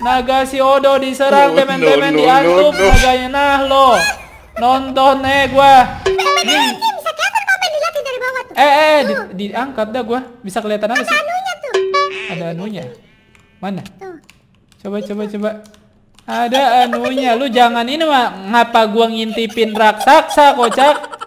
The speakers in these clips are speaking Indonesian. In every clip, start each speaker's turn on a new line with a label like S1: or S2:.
S1: Naga si Odo diserang teman-teman
S2: no, no,
S1: diantum
S2: no, no.
S1: naganya nah lo. Nonton eh gua. Ini
S3: Bisa kelihatan Papa dilihatin dari bawah tuh.
S1: eh eh di, diangkat dah gua. Bisa kelihatan apa sih?
S3: Anunya tuh.
S1: Ada anunya. Mana?
S3: Tuh.
S1: Coba coba coba. Ada anunya. Lu jangan ini mah ngapa gua ngintipin raksasa kocak.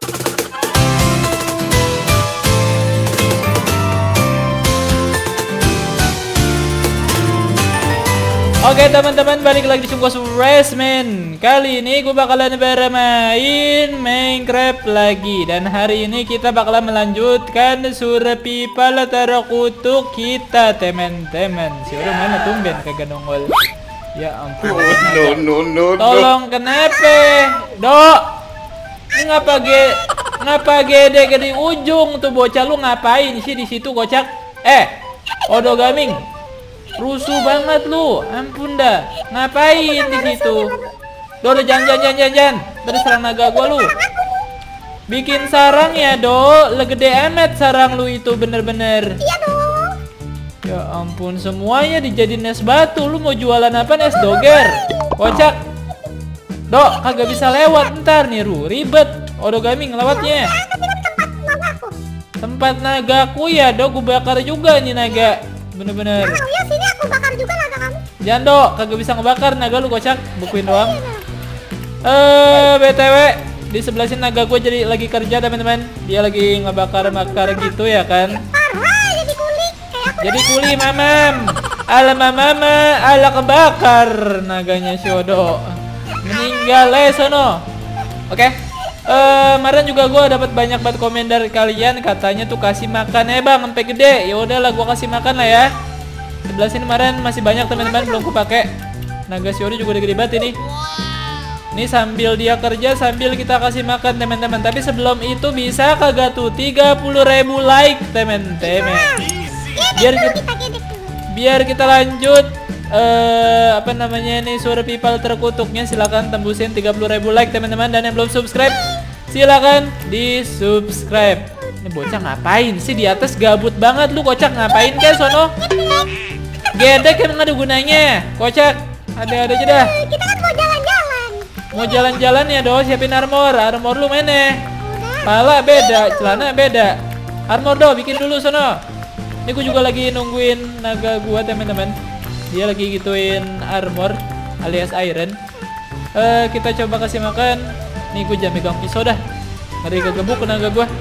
S1: Oke teman-teman balik lagi di Sungkos Resmen Kali ini gue bakalan bermain Minecraft lagi. Dan hari ini kita bakalan melanjutkan Survival terkutuk kita teman-teman. Si orang mana tumben kagak nongol Ya ampun.
S2: No, no, no, no.
S1: Tolong kenapa? Dok Ini ngapa ge Ngapa gede di ujung tuh bocah? Lu ngapain sih di situ kocak? Eh Odo Gaming Rusuh banget lu, ampun dah. Ngapain di situ? Do, do, jangan, jangan, jangan, jangan. Tadi serang naga gua lu. Bikin sarang ya, Do. Legede amat sarang lu itu bener-bener.
S3: Iya dong.
S1: Ya ampun, semuanya dijadiin es batu. Lu mau jualan apa es doger? Kocak. Do, kagak bisa lewat ntar nih, Ru. Ribet. Odo Gaming lewatnya.
S3: Tapi kan tempat.
S1: Tempat nagaku ya, Do. Gue bakar juga nih naga. Bener-bener.
S3: Oh ya sini aku bakar juga naga kamu.
S1: Jangan dok, kagak bisa ngebakar naga lu kocak, bukuin doang. Eh, btw di sebelah sini naga gue jadi lagi kerja teman-teman. Dia lagi ngebakar-bakar gitu ya kan.
S3: Parah jadi aku.
S1: Jadi kuli mamam. Ala mama ala kebakar naganya si Odo. Meninggal eh sono. Oke. Eh, kemarin juga gue dapat banyak banget komen dari kalian katanya tuh kasih makan eh bang sampai gede. Ya udahlah gue kasih makan lah ya. Sebelah sini kemarin masih banyak teman-teman belum kupake. Naga si Odo juga udah gede banget ini. Ini sambil dia kerja sambil kita kasih makan teman-teman. Tapi sebelum itu bisa kagak tuh 30.000 like teman-teman. Biar kita
S3: Kita gedek dulu.
S1: biar kita lanjut eh apa namanya ini suara people terkutuknya silakan tembusin 30.000 like teman-teman dan yang belum subscribe silakan di subscribe ini bocah ngapain sih di atas gabut banget lu kocak ngapain kan sono gedek emang ada gunanya kocak ada-ada aja dah
S3: Kita kan mau jalan-jalan.
S1: mau jalan-jalan ya do siapin armor armor lu mana. Pala beda, celana beda. Armor do, bikin dulu sono. Ini gue juga lagi nungguin naga gua teman-teman. Dia lagi gituin armor alias iron. Eh kita coba kasih makan. Nih gue jangan megang pisau dah. Ngeri kegebuk naga gua.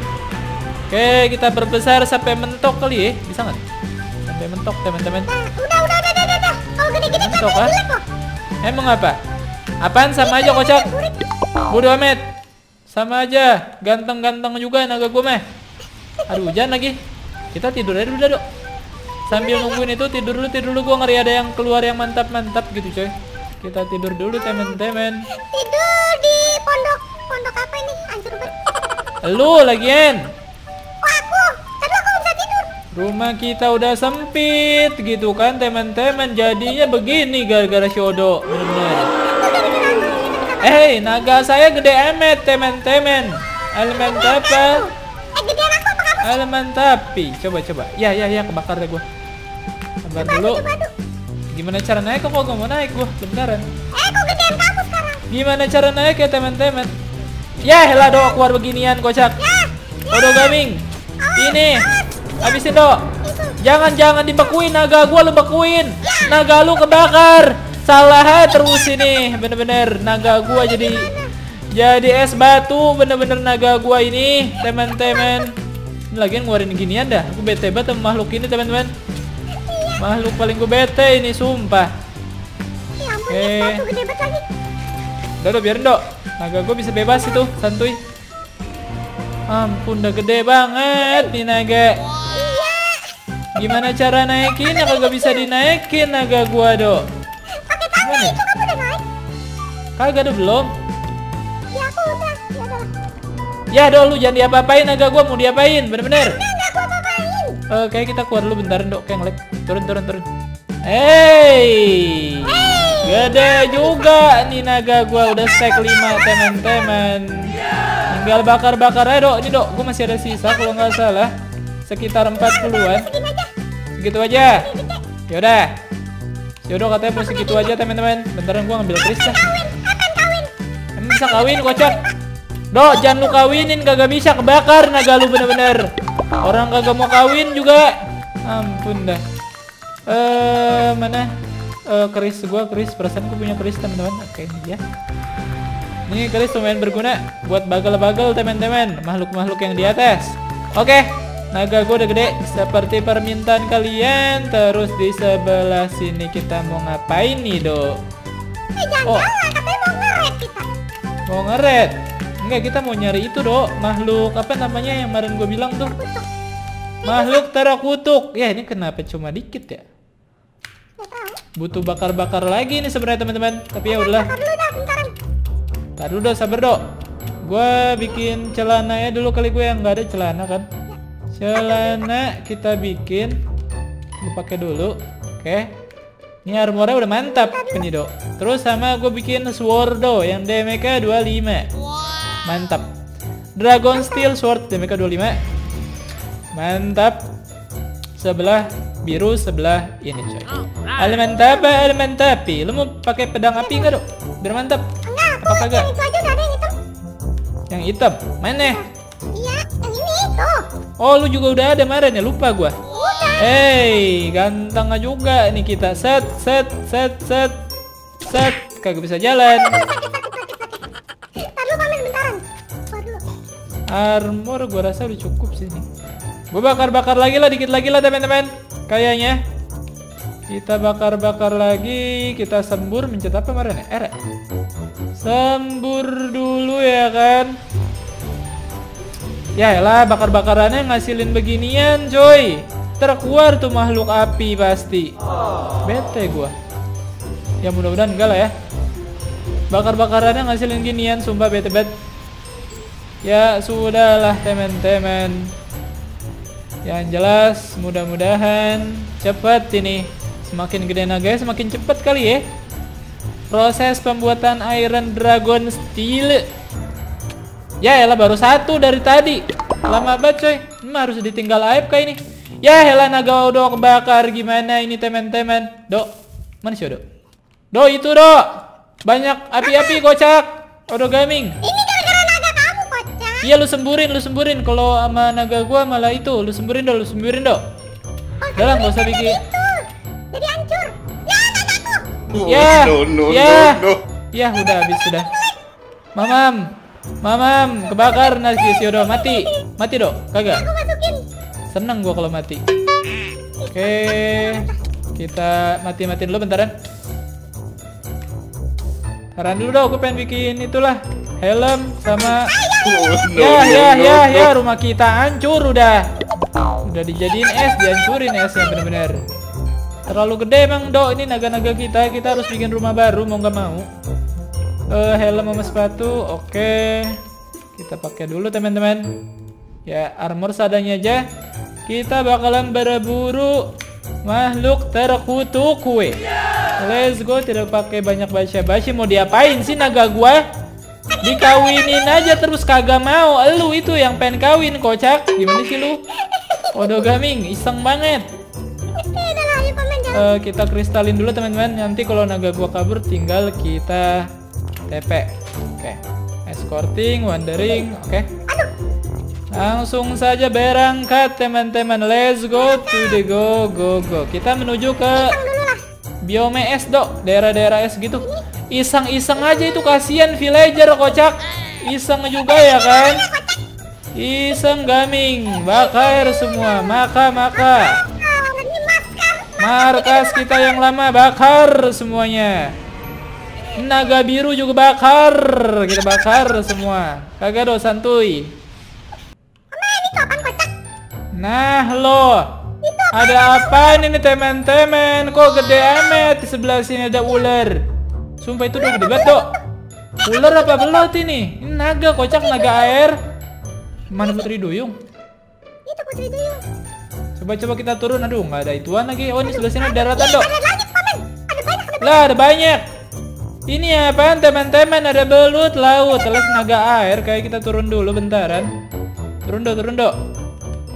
S1: Oke, kita perbesar sampai mentok kali ya. Bisa nggak? Sampai mentok teman-teman.
S3: Nah, udah, udah, udah, udah, udah. Kalau gede-gede kan
S1: Mentok ah? Emang apa? Apaan sama aja kocak? Bodo amat. Sama aja, ganteng-ganteng juga naga gue mah. Aduh, hujan lagi. Kita tidur aja dulu dah, Dok. Sambil nungguin itu tidur dulu, tidur dulu gue ngeri ada yang keluar yang mantap-mantap gitu, coy. Kita tidur dulu, temen-temen.
S3: Tidur di pondok pondok apa ini? Hancur banget.
S1: Lu lagian. Rumah kita udah sempit gitu kan, teman-teman. Jadinya begini gara-gara si Odo. Bener-bener. Eh, naga saya gede amat, teman-teman. Elemen apa?
S3: Eh?
S1: Elemen tapi. Coba coba. Ya ya ya kebakar deh gua. Sabar dulu. Gimana cara naik kok gak mau naik gua? Beneran.
S3: Eh, kok gedean kamu sekarang?
S1: Gimana cara naik ya teman-teman? Ya helah do keluar beginian kocak. Odo gaming. Ini. Habisin do. Jangan jangan dibekuin naga gua lu bekuin. Naga lu kebakar. Salah terus ini. Bener-bener naga gua jadi jadi es batu bener-bener naga gua ini teman-teman. Ini lagian ngeluarin ginian dah. Aku bete banget sama makhluk ini teman-teman. Makhluk paling gue bete ini sumpah.
S3: Ya ampun,
S1: Oke.
S3: es batu gede banget lagi.
S1: Udah, udah biarin dok. Naga gue bisa bebas itu, santuy. Ampun, udah gede banget nih naga. Gimana cara naikin? Ya kagak bisa dinaikin naga gua dok.
S3: Pakai tangga itu kamu udah naik?
S1: Kagak ada belum.
S3: Ya aku udah. Ya udah.
S1: Ya dok, lu jangan diapa-apain naga gua mau diapain, bener-bener.
S3: Aku apa-apain.
S1: Oke, kita keluar dulu bentar dok, kayak ngelag. Turun, turun, turun. Hey, gede juga nih naga gua udah stack 5 teman-teman. Tinggal bakar-bakar aja dok. Ini dok, gua masih ada sisa kalau nggak salah sekitar 40-an.
S3: Segini aja.
S1: Segitu aja. Yaudah. Yaudah katanya mau segitu aja teman-teman. Bentaran gua ngambil kris dah.
S3: Kapan kawin?
S1: Emang bisa kawin kocak? Dok, jangan lu kawinin kagak bisa kebakar naga lu bener-bener. Orang kagak mau kawin juga. Ampun dah. Eh mana? Eh keris gua keris perasaan gua punya keris teman-teman. Oke ya. Ini keris lumayan berguna buat bagel-bagel teman-teman, makhluk-makhluk yang di atas. Oke, naga gua udah gede seperti permintaan kalian. Terus di sebelah sini kita mau ngapain nih, Dok?
S3: Eh jangan
S1: Oh.
S3: katanya mau ngeret kita.
S1: Mau ngeret? Enggak, kita mau nyari itu, Dok. Makhluk apa namanya yang kemarin gue bilang tuh? Makhluk terakutuk. Ya, ini kenapa cuma dikit ya? Butuh bakar-bakar lagi nih sebenarnya teman-teman. Tapi ya udahlah.
S3: Bakar dulu
S1: sabar, Dok. Gua bikin celana ya dulu kali gue yang nggak ada celana kan. Celana kita bikin. Gue pakai dulu. Oke. Ini armornya udah mantap ini, Dok. Terus sama gue bikin swordo yang DMK 25. Mantap. Dragon Steel Sword DMK 25. Mantap. Sebelah biru sebelah ini coy. Elemen apa? Elemen tapi. Lu mau pakai pedang api nggak dok? Biar mantap.
S3: Enggak,
S1: Apa kagak?
S3: yang itu aja udah ada yang hitam.
S1: Yang hitam. Mana? Oh lu juga udah ada kemarin ya lupa gua.
S3: Udah.
S1: Hey, ganteng juga nih kita. Set, set, set, set, set. Kagak bisa jalan. Armor gua rasa udah cukup sih nih. Gua bakar-bakar lagi lah dikit lagi lah teman-teman. Kayaknya. Kita bakar-bakar lagi, kita sembur mencet apa kemarin ya? R. ya? Sembur dulu ya kan. Ya elah bakar-bakarannya ngasilin beginian coy. Terkeluar tuh makhluk api pasti. Bete gua. Ya mudah-mudahan enggak lah ya. Bakar-bakarannya ngasilin ginian sumpah bete bet. Ya sudahlah teman-teman. Yang jelas mudah-mudahan cepat ini. Semakin gede naga semakin cepat kali ya. Proses pembuatan Iron Dragon Steel. Ya elah baru satu dari tadi. Lama banget coy. Mah harus ditinggal AFK ini. Ya elah naga udah kebakar gimana ini teman-teman. Dok, mana sih Dok? Dok itu Dok. Banyak api-api kocak. Odo gaming.
S3: Ini gara-gara naga kamu, kocak.
S1: Iya lu semburin, lu semburin. Kalau sama naga gua malah itu, lu semburin dong, lu semburin dong. Udah lah, nggak usah bikin.
S3: Itu. Jadi hancur. Ya, nagaku.
S2: Oh,
S1: Ya,
S2: no, no,
S1: ya,
S2: no, no.
S1: ya udah habis sudah. Mamam, mamam, kebakar nasi Yodo, mati, mati dok, kagak.
S3: Aku masukin.
S1: Seneng gua kalau mati. Oke, kita mati-matiin dulu bentaran. Taran dulu dong, aku pengen bikin itulah helm sama
S2: Oh, no,
S1: ya ya
S2: no,
S1: ya
S2: no.
S1: ya rumah kita hancur udah udah dijadiin es dihancurin es yang bener-bener terlalu gede emang dok ini naga-naga kita kita harus bikin rumah baru mau nggak mau Eh helm sama sepatu oke kita pakai dulu teman-teman ya armor seadanya aja kita bakalan berburu makhluk terkutuk kue let's go tidak pakai banyak basa-basi mau diapain sih naga gua Dikawinin aja terus kagak mau. Lu itu yang pengen kawin, kocak. Gimana sih lu? Odo gaming, iseng banget.
S3: Eh,
S1: kita kristalin dulu teman-teman. Nanti kalau naga gua kabur tinggal kita TP. Oke. Escorting, wandering, oke. Langsung saja berangkat teman-teman. Let's go to the go go go. Kita menuju ke biome es dok, daerah-daerah es gitu. Iseng-iseng aja itu kasihan villager kocak. Iseng juga ya kan? Iseng gaming, bakar semua, maka maka. Markas kita yang lama bakar semuanya. Naga biru juga bakar, kita bakar semua. Kagak do santuy. Nah lo, ada apa ini teman-teman? Kok gede amat di sebelah sini ada ular? Sumpah itu udah gede banget dok. Ular apa belut ini? Ini naga kocak naga air. Mana Putri Duyung?
S3: Itu putri duyung.
S1: Coba-coba kita turun. Aduh nggak ada ituan lagi. Oh ini sebelah sini ada daratan dok. Lah ada banyak. Ini apaan teman-teman? Ada belut laut, telas naga air. Kayak kita turun dulu bentaran. Turun dok, turun
S3: udah,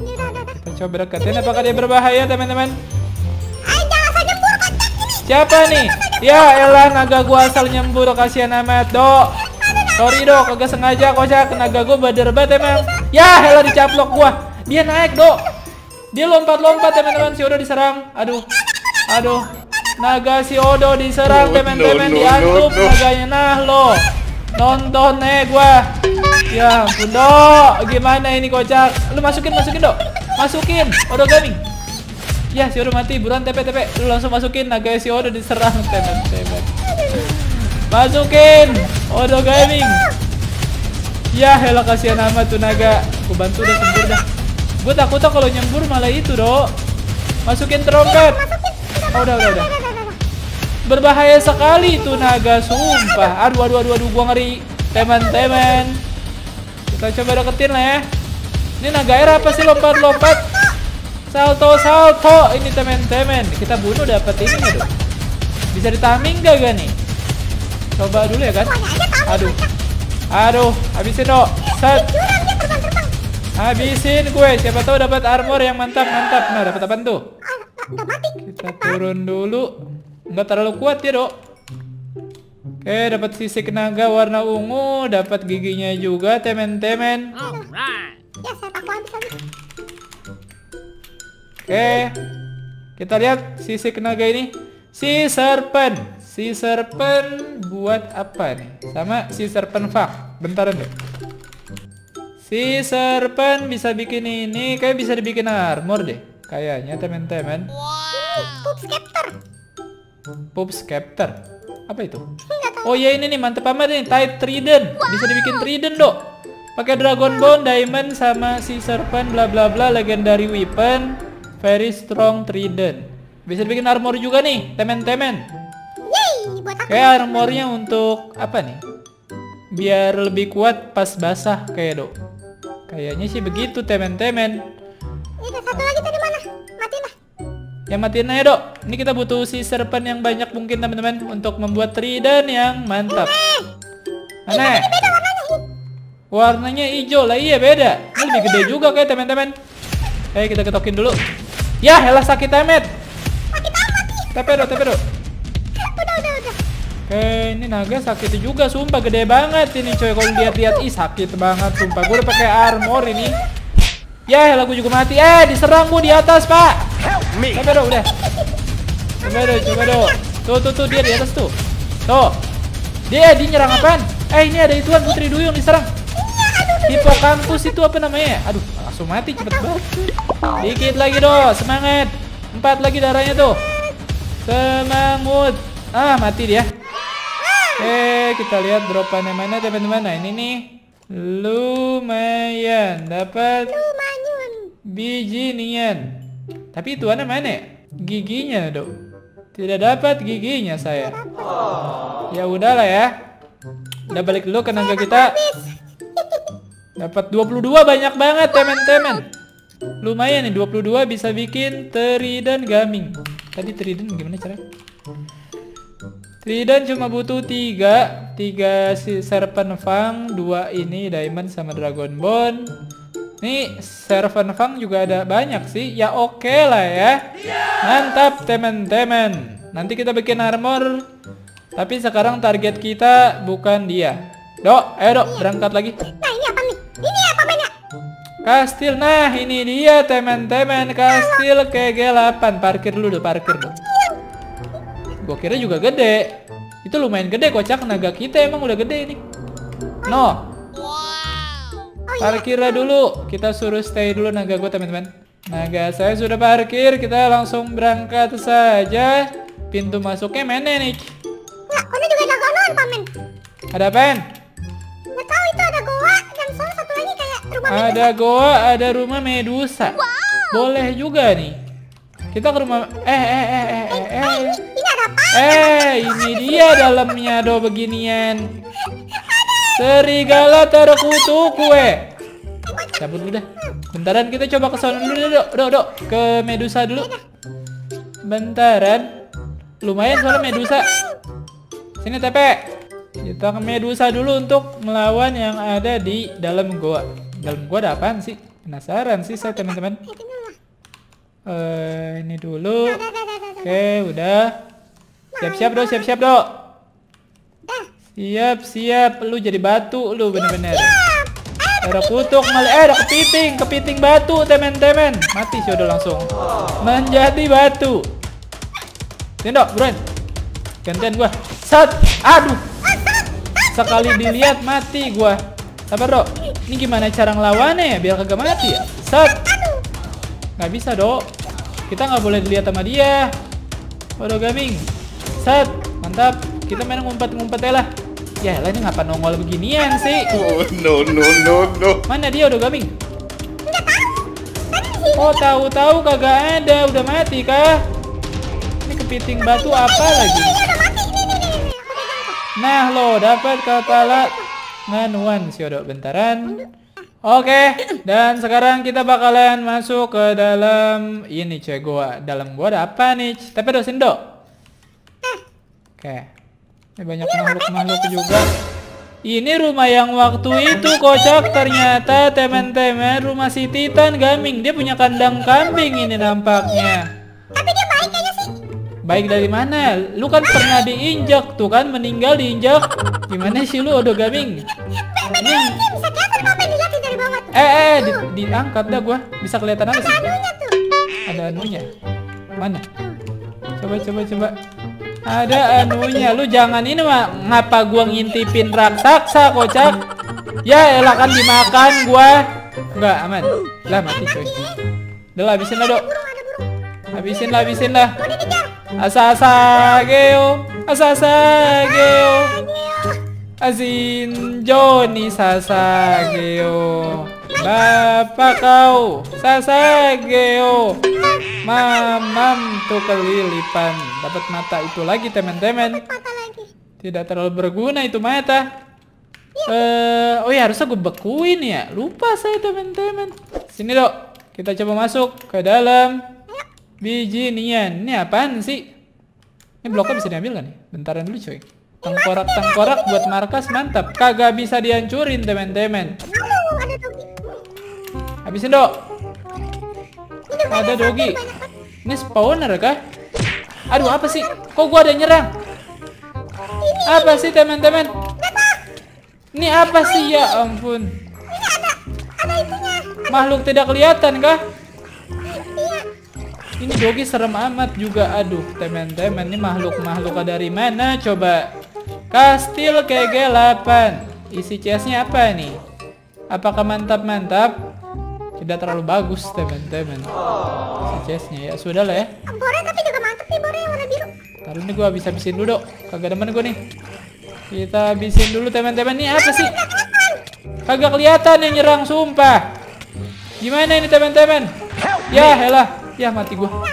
S3: udah, udah.
S1: Kita coba deketin apakah dia berbahaya teman-teman? Siapa nih? Ya elah naga gua asal nyembur kasihan amat, Dok. Sorry, Dok, kagak sengaja kocak naga gua bader banget emang. Ya elah dicaplok gua. Dia naik, Dok. Dia lompat-lompat teman-teman si Odo diserang. Aduh. Aduh. Naga si Odo diserang
S2: No,
S1: teman-teman
S2: no, no, no, no.
S1: naganya nah lo. Nonton eh gua. Ya ampun, Dok. Gimana ini kocak? Lu masukin, masukin, Dok. Masukin. Odo gaming. Ya, si Odo mati. Buruan TP TP. Lu langsung masukin naga si Odo diserang teman-teman. Masukin. Odo gaming. Ya, hela kasihan amat tuh naga. Aku bantu udah sembur dah. Gue takutnya kalau nyembur malah itu, Dok. Masukin trompet. Oh, udah, udah, udah. Berbahaya sekali itu naga, sumpah. Aduh, aduh, aduh, aduh, gua ngeri. Teman-teman. Kita coba deketin lah ya. Ini naga air apa sih lompat-lompat? Salto, salto. Ini teman-teman. Kita bunuh dapat ini Dok? Bisa ditaming gak, gak nih? Coba dulu ya kan? Aduh. Aduh, habisin, Dok. Set.
S3: Terbang-terbang.
S1: Habisin gue. Siapa tahu dapat armor yang mantap, mantap. Nah, dapat apa tuh?
S3: Ah.
S1: Kita turun dulu. Enggak terlalu kuat ya, Dok. Oke, dapat sisik naga warna ungu, dapat giginya juga, temen-temen. Oke. Kita lihat sisik naga ini. Si serpen. Si serpen buat apa nih? Sama si serpen fak. Bentaran deh. Si serpen bisa bikin ini, kayak bisa dibikin armor deh. Kayaknya temen-temen.
S3: Scepter.
S1: Poop scepter. Apa itu? Oh iya ini nih mantep amat nih Tide Trident Bisa dibikin Trident dok Pakai Dragon Bone, Diamond sama si Serpent bla bla bla Legendary Weapon Very Strong Trident Bisa dibikin armor juga nih temen-temen. Kayak armornya untuk apa nih Biar lebih kuat pas basah kayak dok Kayaknya sih begitu temen-temen
S3: Ini ada satu lagi tadi.
S1: Ya matiin aja dok Ini kita butuh si Serpent yang banyak mungkin teman-teman Untuk membuat Trident yang mantap Mana?
S3: Beda warnanya
S1: hijau lah iya beda. Ini lebih gede juga kayak teman-teman. Ayo kita ketokin dulu. Ya, helah sakit amat. Tepe dong, tepe
S3: udah.
S1: Oke, ini naga sakit juga sumpah gede banget ini coy kalau lihat-lihat ih sakit banget sumpah. Gue udah pakai armor ini. Ya, helah gue juga mati. Eh, diserang gue di atas, Pak. Tepe dong udah. Coba dong, coba dong. Tuh, tuh, tuh dia di atas tuh. Tuh. Dia dia nyerang apaan? Eh, ini ada ituan Putri Duyung diserang. Hippocampus itu apa namanya? Aduh, langsung mati cepet banget. Dikit lagi doh, semangat. Empat lagi darahnya tuh. Semangut. Ah, mati dia. Eh, kita lihat dropannya mana teman-teman. Nah, ini nih. Lumayan dapat biji nian. Tapi itu mana? Giginya, Dok. Tidak dapat giginya saya. Ya udahlah ya. Udah balik dulu ke naga kita. Dapat 22 banyak banget temen-temen. Lumayan nih 22 bisa bikin Trident Gaming. Tadi Trident gimana cara? Trident cuma butuh 3 3 si Serpent Fang 2 ini Diamond sama Dragon Bone Nih Serpent Fang juga ada banyak sih. Ya oke lah ya. Mantap temen-temen Nanti kita bikin armor. Tapi sekarang target kita bukan dia. Dok, ayo dok berangkat lagi.
S3: Nah, ini apa nih? Ini apa banyak?
S1: Kastil, nah ini dia teman-teman. Kastil KG8 Parkir dulu deh, parkir dulu Gua kira juga gede. Itu lumayan gede kocak. Naga kita emang udah gede ini. No Parkirnya dulu Kita suruh stay dulu naga gua teman-teman Naga saya sudah parkir Kita langsung berangkat saja Pintu masuknya mana nih
S3: juga ada gonoan, pamen.
S1: Ada apaan?
S3: Nggak tahu itu ada goa dan soal satu lagi kayak rumah
S1: Ada goa, ada rumah Medusa. Boleh juga nih. Kita ke rumah eh eh eh eh eh. eh.
S3: Ini ada apa?
S1: Eh, ini dia dalamnya do beginian. Serigala terkutuk kue. Cabut dulu dah. Bentaran kita coba ke sana dulu deh, Dok. Dok, Dok. Ke Medusa dulu. Bentaran. Lumayan soalnya Medusa. Sini Tepe. Kita ke Medusa dulu untuk melawan yang ada di dalam goa. Dalam goa ada apaan sih? Penasaran sih saya teman-teman.
S3: Eh,
S1: ini dulu. Oke, udah. Siap-siap dok, siap-siap dok. Siap, siap. Lu jadi batu lu bener-bener. Ada kutuk malah eh ada kepiting, kepiting batu temen-temen. Mati sih udah langsung. Menjadi batu. Sini dok, buruan. Gantian gua. Sat. Aduh. Sekali dilihat mati gua. Sabar dok. Ini gimana cara ngelawannya ya biar kagak mati ya? Sat. Nggak bisa dok. Kita nggak boleh dilihat sama dia. Waduh gaming. Sat. Mantap. Kita main ngumpet-ngumpet ya lah. Ya lah ini ngapa nongol beginian sih?
S2: Oh, no, no, no, no.
S1: Mana dia udah gaming? Oh tahu-tahu kagak ada, udah mati kah? Ini kepiting batu apa lagi? Nah lo dapat kepala nganuan si Odo bentaran. Oke, dan sekarang kita bakalan masuk ke dalam ini cuy gua. Dalam gua ada apa nih? Tapi dosen do. Oke. Ini banyak makhluk-makhluk juga. Ini rumah yang waktu itu kocak ternyata teman-teman rumah si Titan Gaming. Dia punya kandang kambing ini nampaknya.
S3: Tapi dia baik kayaknya sih.
S1: Baik dari mana? Lu kan pernah diinjak tuh kan meninggal diinjak. Gimana sih lu Odo Gaming? Ini
S3: bisa kelihatan kalau pengen dilihatin dari bawah tuh.
S1: eh eh di, diangkat dah gua. Bisa kelihatan apa sih?
S3: Anunya tuh.
S1: Ada anunya. Mana? Coba coba coba. Ada anunya. Lu jangan ini mah ngapa gua ngintipin raksasa kocak. Ya elah kan dimakan gua. Enggak aman. Lah mati coy. Udah lah habisin lah, Dok. Habisin lah, habisin lah. Asa-asa geo. Asa-asa geo. Azin Joni Sasageo Bapak kau Sasageo Mamam tuh kelilipan Dapat mata itu lagi teman-teman. Tidak terlalu berguna itu mata. Eh, oh ya harusnya gue bekuin ya. Lupa saya teman-teman. Sini dok. Kita coba masuk ke dalam. Biji nian. Ini apaan sih? Ini bloknya bisa diambil kan nih? Bentaran dulu coy Tengkorak-tengkorak buat markas mantap. Kagak bisa dihancurin teman-teman. Habisin dok Ada dogi
S3: banget.
S1: Ini spawner kah? Aduh apa sih? Kok gua ada nyerang? Apa sih teman-teman? Ini apa sih ya ampun?
S3: Ini ada ada itunya.
S1: Makhluk tidak kelihatan kah?
S3: Iya.
S1: Ini dogi serem amat juga. Aduh, teman-teman, ini makhluk-makhluk dari mana coba? Kastil KG8. Isi chestnya apa nih? Apakah mantap-mantap? Tidak terlalu bagus, teman-teman. Isi chestnya ya sudah lah ya.
S3: Bore tapi juga mantep nih bore yang warna biru.
S1: Taruh ini gua habis habisin dulu, dok. Kagak demen gua nih. Kita habisin dulu, teman-teman. Ini apa sih? Kagak kelihatan yang nyerang, sumpah. Gimana ini, teman-teman? Ya, helah. Ya, mati gua.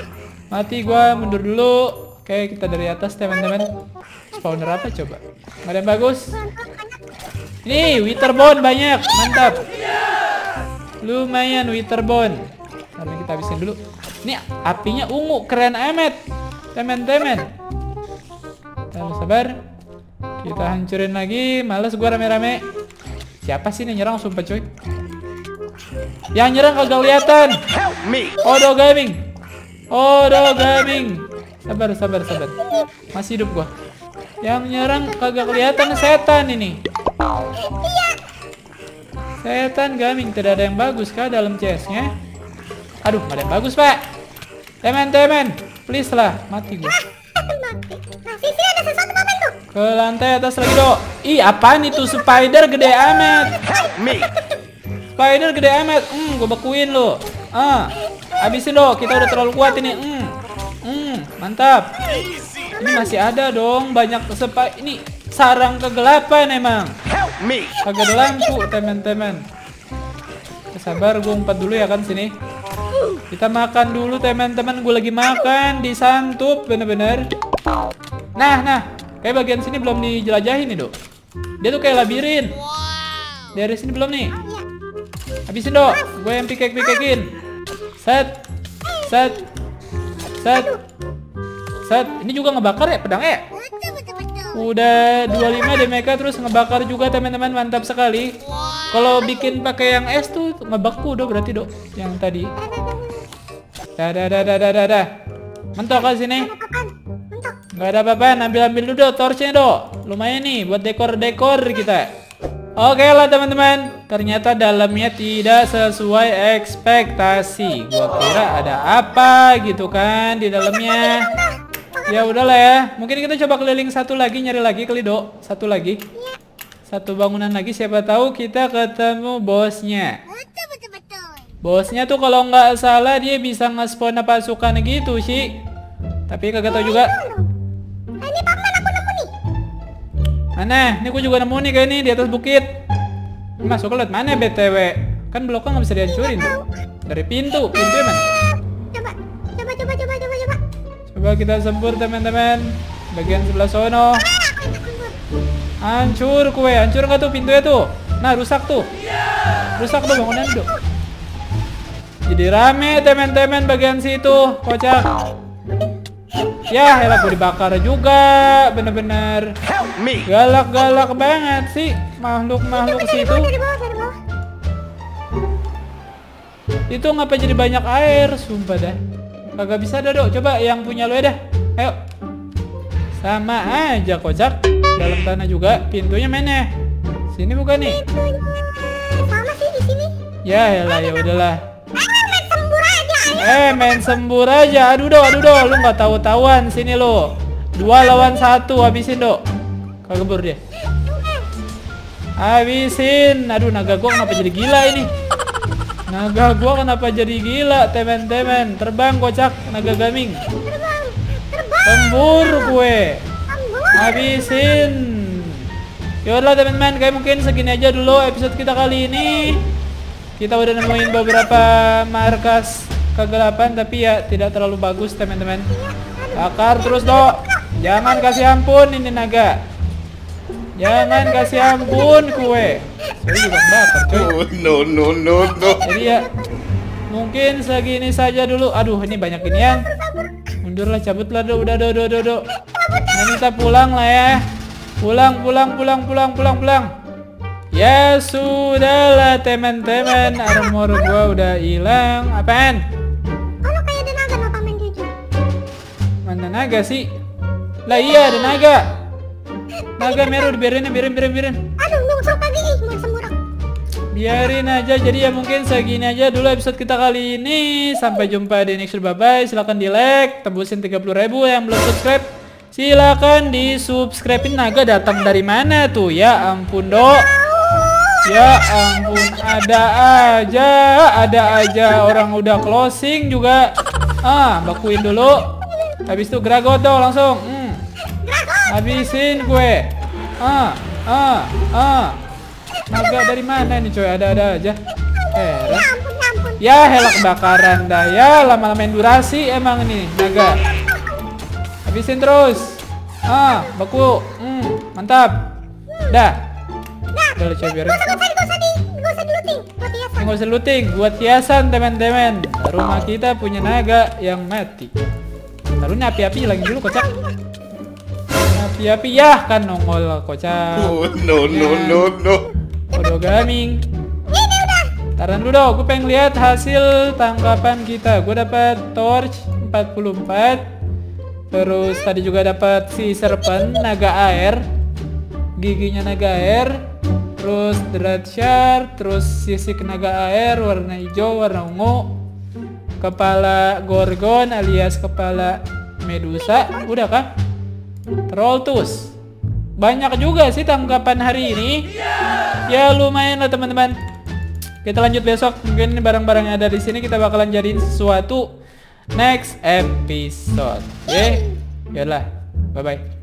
S1: Mati gua, mundur dulu. Oke, kita dari atas, teman-teman. Spawner apa coba? Ada yang bagus. Nih, Witterbone banyak. Mantap. Lumayan Witterbone. Tapi kita habisin dulu. Ini apinya ungu, keren amat. Teman-teman. Kita sabar. Kita hancurin lagi. Males gua rame-rame. Siapa sih ini nyerang sumpah cuy? Yang nyerang kagak kelihatan. Odo Gaming. Odo Gaming. Sabar, sabar, sabar. Masih hidup gua. Yang nyerang kagak kelihatan setan ini. Setan Gaming tidak ada yang bagus kah dalam chestnya? Aduh, ada yang bagus pak. Teman-teman, please lah, mati gua.
S3: Mati. Nah, sisi ada sesuatu itu?
S1: Ke lantai atas lagi dok. Ih, apaan itu spider gede amat? Spider gede amat. Hmm, gue bekuin lo. Ah, habisin dok. Kita udah terlalu kuat ini. Hmm, hmm, mantap. Ini masih ada dong. Banyak sepa. Ini sarang kegelapan emang. Kagak ada lampu, teman-teman. Sabar, gue umpat dulu ya kan sini. Kita makan dulu teman-teman. Gue lagi makan, disantup bener-bener. Nah, nah, kayak bagian sini belum dijelajahin nih, Dok. Dia tuh kayak labirin. Dari sini belum nih. Habisin, Dok. Gue yang pikek-pikekin. Set. Set. Set. Set. Ini juga ngebakar ya pedang ya? Udah 25 DMK terus ngebakar juga teman-teman mantap sekali. Kalau bikin pakai yang es tuh ngebaku udah berarti dok yang tadi. Dah dah dah dah dah dah. dah. Mentok ke sini.
S3: Apaan? Mentok.
S1: Gak ada apa-apa, ambil-ambil dulu dong torchnya dong. Lumayan nih buat dekor-dekor kita. Oke lah teman-teman, ternyata dalamnya tidak sesuai ekspektasi. Gua kira ada apa gitu kan di dalamnya. Ya udahlah ya, mungkin kita coba keliling satu lagi, nyari lagi kali dok, satu lagi. Satu bangunan lagi, siapa tahu kita ketemu bosnya.
S3: Betul betul betul.
S1: Bosnya tuh kalau nggak salah dia bisa nge-spawn pasukan gitu sih. Tapi kagak tahu juga.
S3: Ini paman aku nemu nih.
S1: Mana? Ini gue juga nemu nih kayak ini di atas bukit. Masuk ke mana BTW? Kan bloknya nggak bisa dihancurin tuh. Dari pintu, pintu mana?
S3: Coba
S1: kita sempur teman-teman. Bagian sebelah sono. Hancur kue, hancur nggak tuh pintunya tuh? Nah rusak tuh. Rusak tuh bangunan tuh. Jadi rame teman-teman bagian situ, kocak. Ya, elah gue dibakar juga, bener-bener. Galak-galak banget sih makhluk-makhluk situ. Itu ngapa jadi banyak air, sumpah dah. Kagak bisa dah, Dok. Coba yang punya lo ya dah. Ayo. Sama aja, kocak. Dalam tanah juga. Pintunya mana? Sini bukan nih?
S3: Itunya sama sih di sini.
S1: Ya elah, ya udahlah.
S3: Ah, main sembur aja. Ayo.
S1: Eh, main sembur aja. Aduh, Do, aduh, Do. Lu nggak tahu-tahuan sini lo. Dua lawan satu, habisin, Dok. Kabur dia. Habisin. Aduh, naga gua kenapa jadi gila ini? Naga gua kenapa jadi gila, temen-temen? Terbang kocak, naga gaming.
S3: Terbang, terbang.
S1: Sembur gue. Habisin. Yaudah teman-teman, kayak mungkin segini aja dulu episode kita kali ini. Kita udah nemuin beberapa markas kegelapan tapi ya tidak terlalu bagus teman-teman. Bakar terus dok. Jangan kasih ampun ini naga. Jangan kasih ampun kue. Saya juga bakar coy.
S2: Oh, no, no, no, no.
S1: Jadi ya mungkin segini saja dulu. Aduh ini banyak ginian. Mundurlah cabutlah do udah do do do do. Nah, kita pulang lah ya. Pulang pulang pulang pulang pulang pulang. Ya sudahlah teman-teman armor gua udah hilang. Apaan?
S3: Kalau kayak ada naga no paman jujur.
S1: Mana naga sih? Lah iya ada naga. Naga meru biarin biarin biarin biarin.
S3: Aduh, lagi mau sembur aku.
S1: Biarin aja jadi ya mungkin segini aja dulu episode kita kali ini. Sampai jumpa di next bye bye Silahkan di like Tembusin 30 ribu yang belum subscribe. Silahkan di subscribein naga datang dari mana tuh? Ya ampun dok. Ya ampun ada aja Ada aja. Orang udah closing juga. Ah bakuin dulu. Habis itu gragot dong langsung. Hmm. Habisin gue Ah ah ah Naga dari mana nih coy? Ada-ada aja. Heran.
S3: Ya ampun, ya ampun.
S1: Ya helak bakaran dah ya lama-lamain durasi emang ini naga. Habisin terus. Ah, baku. Hmm, mantap. Dah. Udah lu coy biarin.
S3: Usah, usah usah.
S1: Nggak usah looting, buat hiasan teman-teman. Rumah kita punya naga yang mati. Taruhnya api-api lagi dulu kocak. Api-api ya kan nongol kocak.
S2: Oh, no, no, no, no.
S1: Bodoh gaming.
S3: Ini udah.
S1: Taran dulu dong, gue pengen lihat hasil tangkapan kita. Gue dapat torch 44. Terus tadi juga dapat si serpent naga air. Giginya naga air. Terus dread shard, terus sisik naga air warna hijau, warna ungu. Kepala gorgon alias kepala medusa. Udah kah? Trolltus. Banyak juga sih tangkapan hari ini. Ya lumayan lah teman-teman. Kita lanjut besok. Mungkin barang-barang yang ada di sini kita bakalan jadiin sesuatu next episode. Oke. Yaudah. Bye bye.